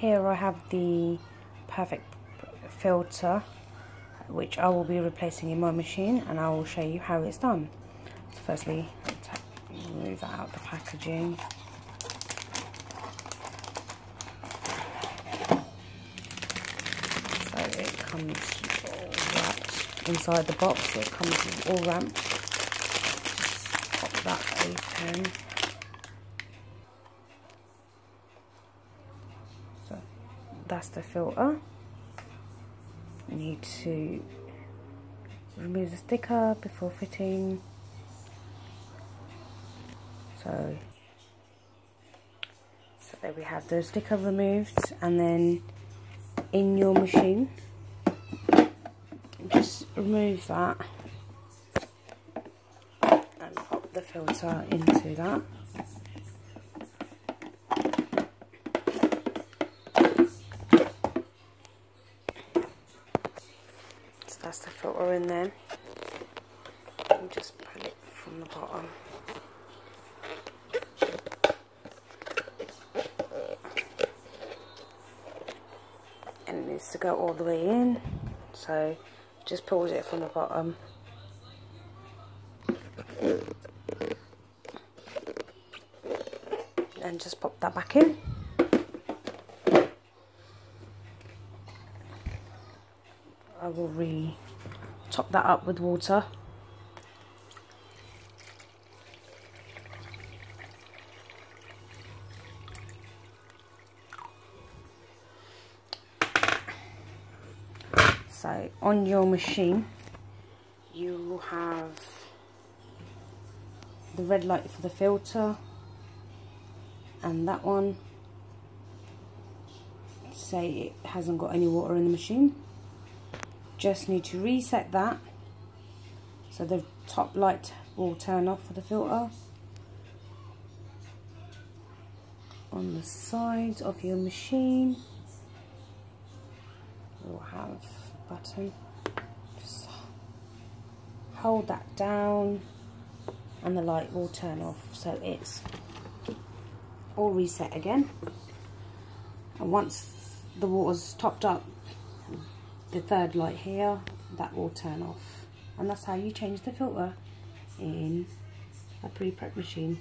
here I have the perfect filter which I will be replacing in my machine and I will show you how it's done. So firstly, move out the packaging. So it comes all wrapped inside the box, so it comes all wrapped. Just pop that open. That's the filter. Need to remove the sticker before fitting. So so there we have the sticker removed. And then in your machine just remove that and pop the filter into that that's the filter in there. And just pull it from the bottom. And it needs to go all the way in. So just pulls it from the bottom. And just pop that back in will re top that up with water. So on your machine you have the red light for the filter and that one say it hasn't got any water in the machine just need to reset that so the top light will turn off for the filter on the sides of your machine. You'll have a button. Just hold that down and the light will turn off. So it's all reset again. And once the water's topped up the third light here that will turn off. And that's how you change the filter in a pre-prep machine